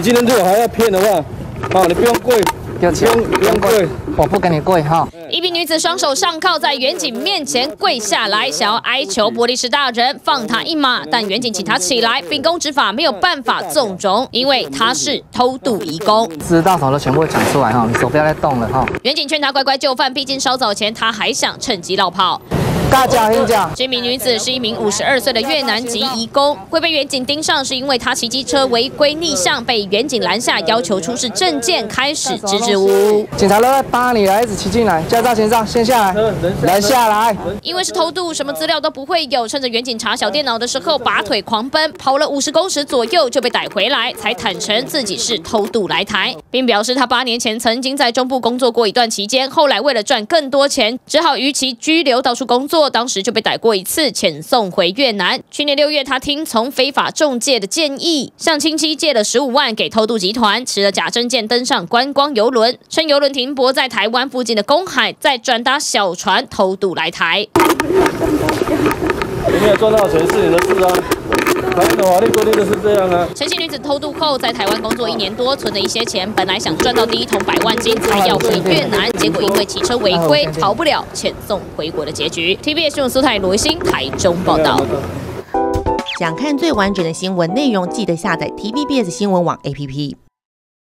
今天如果还要骗的话，啊，你不用跪，不用不用跪，我不跟你跪哈。一名女子双手上铐在远景面前跪下来，想要哀求伯利士大人放她一马，但远景请她起来，秉公执法没有办法纵容，因为她是偷渡移工。知道手都全部讲出来哈，你手不要再动了哈。远景劝她乖乖就范，毕竟稍早前她还想趁机绕跑。大家听讲，这名女子是一名五十二岁的越南籍移工，会被远警盯上，是因为她骑机车违规逆向，被远警拦下，要求出示证件，开始支支吾吾。警察都在扒你，儿子骑进来，驾照先上，先下来，来下来。因为是偷渡，什么资料都不会有，趁着远警查小电脑的时候，拔腿狂奔，跑了五十公尺左右就被逮回来，才坦诚自己是偷渡来台，并表示他八年前曾经在中部工作过一段期间，后来为了赚更多钱，只好逾期拘留到处工作。当时就被逮过一次，遣送回越南。去年六月，他听从非法中介的建议，向亲戚借了十五万给偷渡集团，持了假证件登上观光游轮，趁游轮停泊在台湾附近的公海，再转搭小船偷渡来台。有没有赚到钱是你的事啊。台湾的法律规定的是这样啊。陈姓女子偷渡后，在台湾工作一年多，存了一些钱，本来想赚到第一桶百万金，才要回越南，结果因为骑车违规，逃不了遣送回国的结局。TBS 新闻苏泰罗星台中报道。想看最完整的新闻内容，记得下载 TVBS 新闻网 APP。